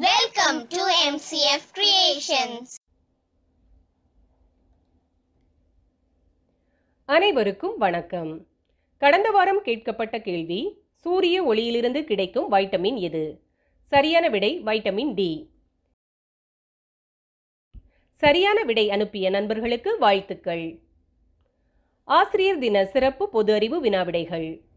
Welcome to MCF creations அனைவருக்கும் வணக்கம். கடந்த வாரம் கேட்கப்பட்ட கேள்வி சூரிய ஒளியிலிருந்து கிடைக்கும் வைட்டமின் எது? சரியான விடை வைட்டமின் டி. சரியான விடை அனுப்பிய நண்பர்களுக்கு வாழ்த்துக்கள். ஆசிரியர் தின சிறப்பு பொது அறிவு வினாவிடைகள்.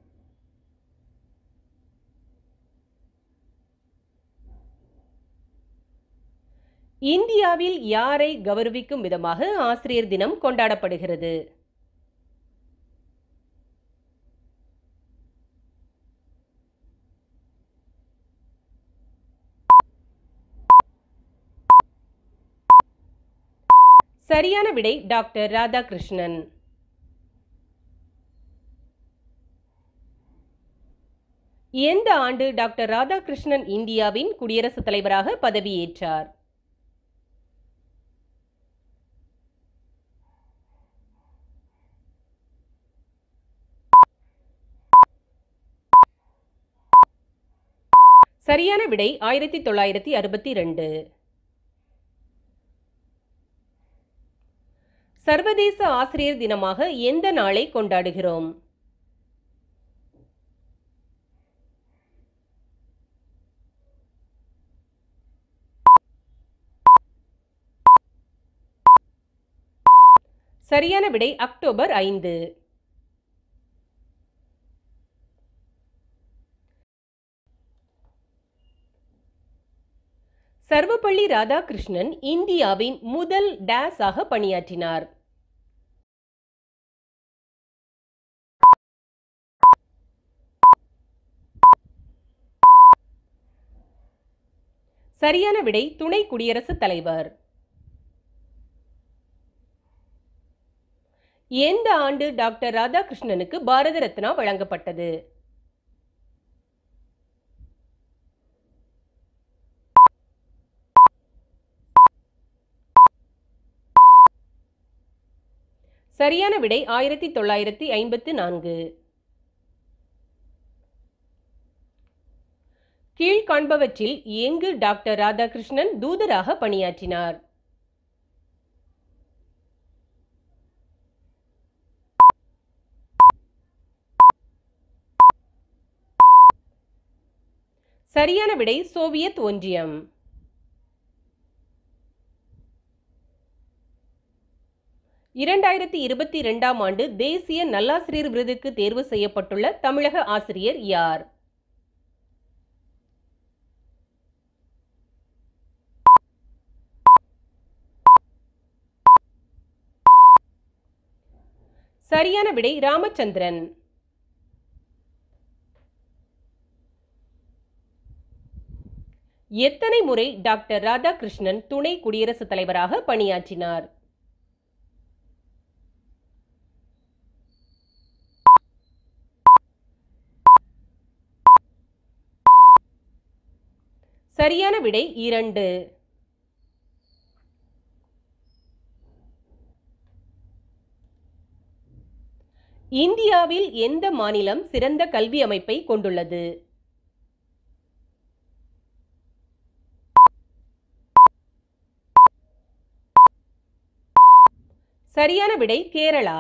இந்தியாவில் யாரை கௌரவிக்கும் விதமாக ஆசிரியர் தினம் கொண்டாடப்படுகிறது? சரியான விடை டாக்டர் ராதாகிருஷ்ணன். எந்த ஆண்டு டாக்டர் ராதாகிருஷ்ணன் இந்தியாவின் குடியரசுத் தலைவராக பதவியேற்றார்? சரியான விடை ஆயிரத்தி தொள்ளாயிரத்தி அறுபத்தி ரெண்டு. சர்வதேச ஆசிரியர் தினமாக எந்த நாளை கொண்டாடுகிறோம்? சரியான விடை அக்டோபர் ஐந்து. சர்வப்பள்ளி ராதாகிருஷ்ணன் இந்தியாவின் முதல் டேஸ் ஆக பணியாற்றினார். சரியான விடை துணை குடியரசுத் தலைவர். எந்த ஆண்டு டாக்டர் ராதாகிருஷ்ணனுக்கு பாரத ரத்னா வழங்கப்பட்டது? சரியான விடை ஆயிரத்தி தொள்ளாயிரத்தி ஐம்பத்து நான்கு. கீழ்காண்பவற்றில் எங்கு டாக்டர் ராதாகிருஷ்ணன் தூதராக பணியாற்றினார். சரியான விடை சோவியத் ஒன்றியம். இரண்டாயிரத்தி இருபத்தி இரண்டாம் ஆண்டு தேசிய நல்லாசிரியர் விருதுக்கு தேர்வு செய்யப்பட்டுள்ள தமிழக ஆசிரியர் யார்? சரியான விடை ராமச்சந்திரன். எத்தனை முறை டாக்டர் ராதாகிருஷ்ணன் துணை குடியரசுத் தலைவராக பணியாற்றினார்? சரியான விடை இரண்டு. இந்தியாவில் எந்த மாநிலம் சிறந்த கல்வி அமைப்பை கொண்டுள்ளது? சரியான விடை கேரளா.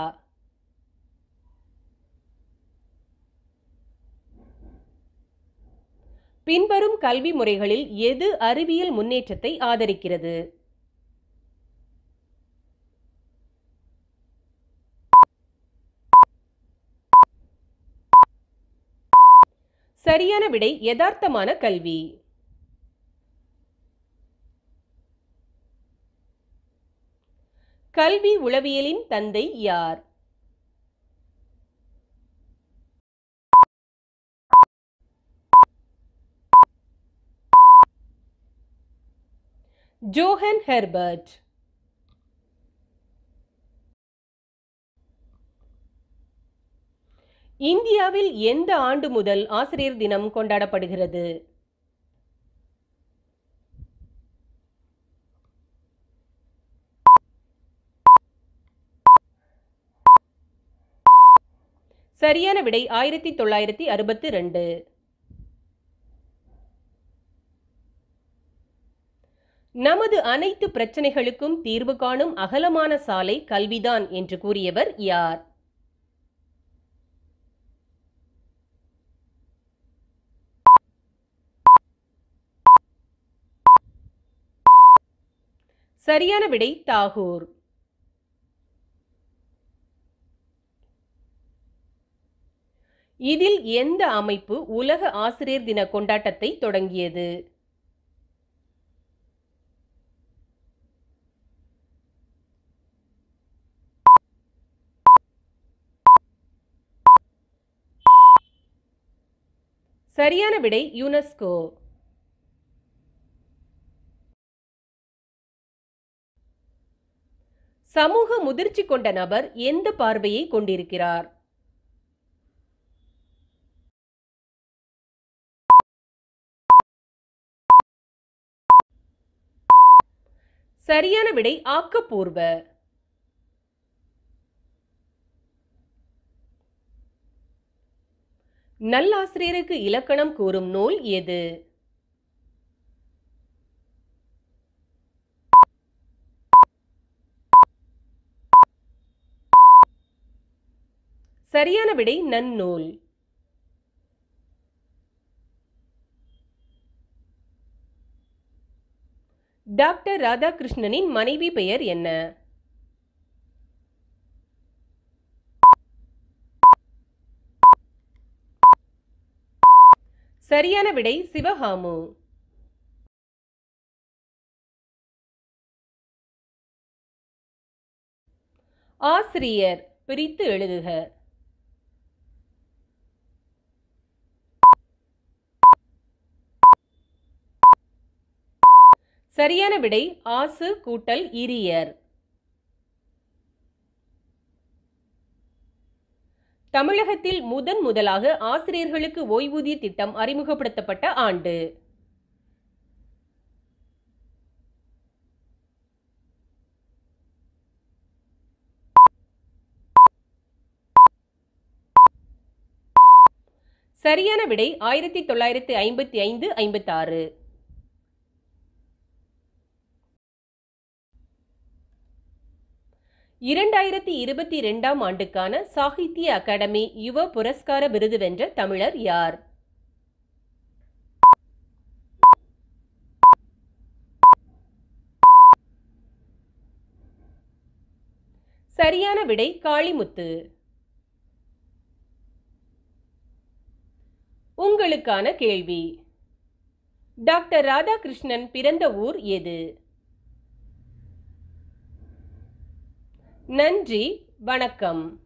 பின்வரும் கல்வி முறைகளில் எது அறிவியல் முன்னேற்றத்தை ஆதரிக்கிறது? சரியான விடை யதார்த்தமான கல்வி. கல்வி உளவியலின் தந்தை யார்? Johann Herbart. இந்தியாவில் எந்த ஆண்டு முதல் ஆசிரியர் தினம் கொண்டாடப்படுகிறது? சரியான விடை ஆயிரத்தி தொள்ளாயிரத்தி அறுபத்தி ரெண்டு. நமது அனைத்து பிரச்சனைகளுக்கும் தீர்வு காணும் அகலமான சாலை கல்விதான் என்று கூறியவர் யார்? சரியான விடை தாகூர். இதில் எந்த அமைப்பு உலக ஆசிரியர் தின கொண்டாட்டத்தை தொடங்கியது? சரியான விடை யுனெஸ்கோ. சமூக முதிர்ச்சி கொண்ட நபர் எந்த பார்வையை கொண்டிருக்கிறார்? சரியான விடை ஆக்கப்பூர்வ. நல்லாசிரியருக்கு இலக்கணம் கூறும் நூல் எது? சரியான விடை நன்னூல். டாக்டர் ராதாகிருஷ்ணனின் மனைவி பெயர் என்ன? சரியான விடை சிவகாமு. ஆசிரியர் பிரித்து எழுதுக. சரியான விடை ஆசு கூட்டல் இரியர். தமிழகத்தில் முதன் முதலாக ஆசிரியர்களுக்கு ஓய்வூதிய திட்டம் அறிமுகப்படுத்தப்பட்ட ஆண்டு. சரியான விடை ஆயிரத்தி தொள்ளாயிரத்தி ஐம்பத்தி ஐந்து ஐம்பத்தாறு இரண்டாயிரத்தி இருபத்தி ரெண்டாம் ஆண்டுக்கான சாகித்ய அகாடமி யுவ புரஸ்கார விருது வென்ற தமிழர் யார்? சரியான விடை காளிமுத்து. உங்களுக்கான கேள்வி. டாக்டர் ராதாகிருஷ்ணன் பிறந்த ஊர் எது? நன்றி வணக்கம்.